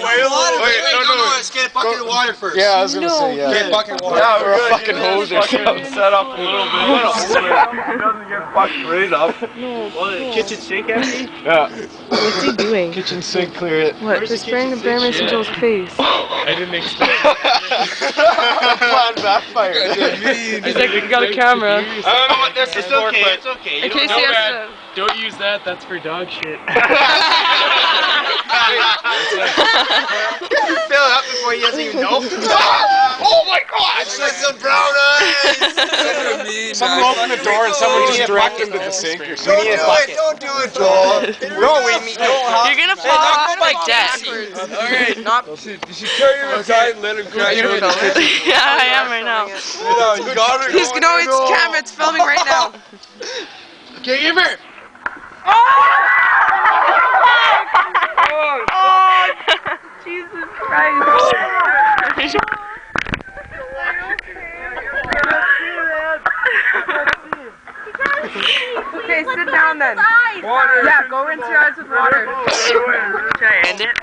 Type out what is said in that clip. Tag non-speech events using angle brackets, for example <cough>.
Water. Wait, no, no, no. Let's get a bucket of water first. Yeah, I was gonna say yeah. Get a bucket of water. Yeah, Or a fucking hose or something. Set up a little bit. What a <laughs> hose. It doesn't get fucking right up. <laughs> Well, the kitchen sink empty? Yeah. What's he doing? Kitchen sink, clear it. What? Where's For the spraying the kitchen bare sink? Joel's face. <laughs> I didn't expect Plan backfired. He's like, we got a camera. I don't know what this is It's okay, it's okay. In You case he has to. don't use that, that's for dog shit. fill it up before he doesn't even know. My god! Like some brown eyes. <laughs> Someone opened the door and someone just dragged him to the sink or Don't do it. Don't do it, Joel. No, we need. No, You're gonna fall off like that. Alright, not. You should carry him inside and let him crash You you know, <laughs> yeah, I am right now. You got it. He's no, it's camera. It's filming right now. Okay, give her. <laughs> Oh, Jesus Christ. Okay, sit down then. Yeah, go rinse your eyes with water. Should I end it?